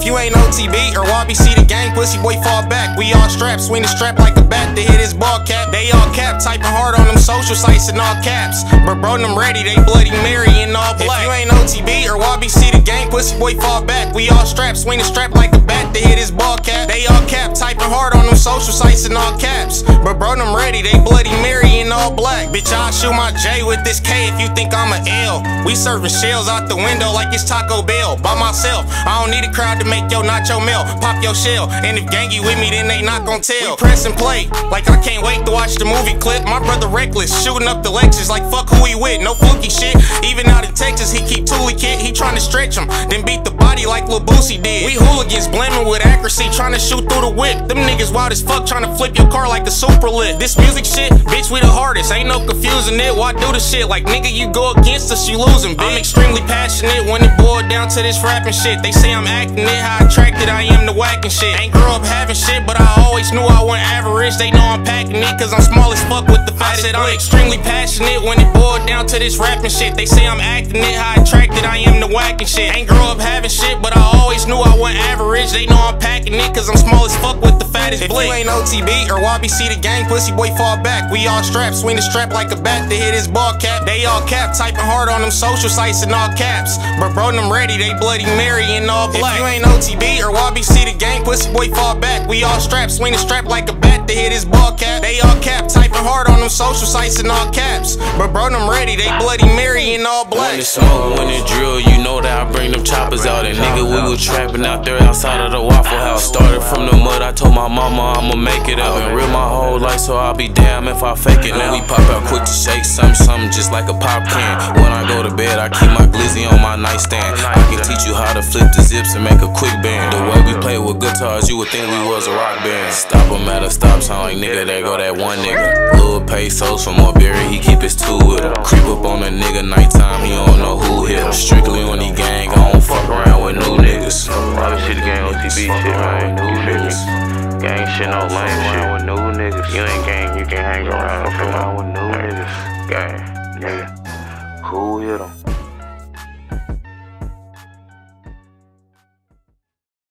OTB or YBC the gang, pussy boy fall back. We all strapped, swing the strap like a bat to hit his ball cap. They all cap, typing hard on them social sites in all caps. But bro, them ready, they bloody Mary in all black. If you ain't OTB or YBC the gang, pussy boy fall back. We all strapped, swing the strap like a bat to hit his ball cap. They all cap, typing hard on them social sites in all caps. But bro, them ready, they bloody Mary all black. Bitch, I'll shoot my J with this K if you think I'm an L. We serving shells out the window like it's Taco Bell. By myself, I don't need a crowd to make your nacho melt. Pop your shell, and if gangy with me, then they not gon' tell. We press and play, like I can't wait to watch the movie clip. My brother reckless, shooting up the Lexus like fuck who he with, no fluky shit. Even out in Texas, he keep Toolie kid, he trying to stretch him, then beat the body like Lil Boosie did. We hooligans blaming with accuracy, trying to shoot through the whip. Them niggas wild as fuck, trying to flip your car like a super lit. This music shit, bitch, we the hardest, ain't no confusing it. Why do the shit like nigga? You go against us, you losing. Bitch. I'm extremely passionate when it boiled down to this rapping shit. They say I'm acting it, how attracted I am to whacking shit. Ain't grew up having shit, but I always knew I wasn't average. They know I'm packing it, cause I'm small as fuck with the fattest. I said I'm extremely passionate when it boiled down to this rapping shit. They say I'm acting it, how attracted I am to whacking shit. Ain't grew up having shit, but I always knew I wasn't average. They know I'm packing it, cause I'm small as fuck with the fattest. If blick. you ain't OTB or YBC the gang, pussy boy fall back. We all strapped, swing the strap like a bat to hit his ball cap. They all cap, typing hard on them social sites in all caps. But bro, them ready, they bloody Mary in all black. If you ain't OTB or YBC the gang, pussy boy fall back. We all strapped, swing the strap like a bat to hit his ball cap. They all cap, typing hard on them social sites in all caps. But bro, them ready, they bloody Mary in all black. When it smoke, when it drill, you know that out there outside of the Waffle House. Started from the mud, I told my mama I'ma make it up. And real my whole life, so I'll be damn if I fake it now. We pop out quick to shake something, something just like a pop can. When I go to bed, I keep my glizzy on my nightstand. I can teach you how to flip the zips and make a quick band. The way we play with guitars, you would think we was a rock band. Stop em at a stop sign, nigga, there go that one nigga. Lil pesos from Marbury, he keep his two with him. Creep up on a nigga nighttime, he don't know who hit him. Strictly on the gang, I don't fuck around with new niggas. Shit, man. New niggas. Gang shit, no lame shit. with new niggas. You ain't gang, you can hang around. Fuck around with new niggas. Gang, nigga. Who hit him?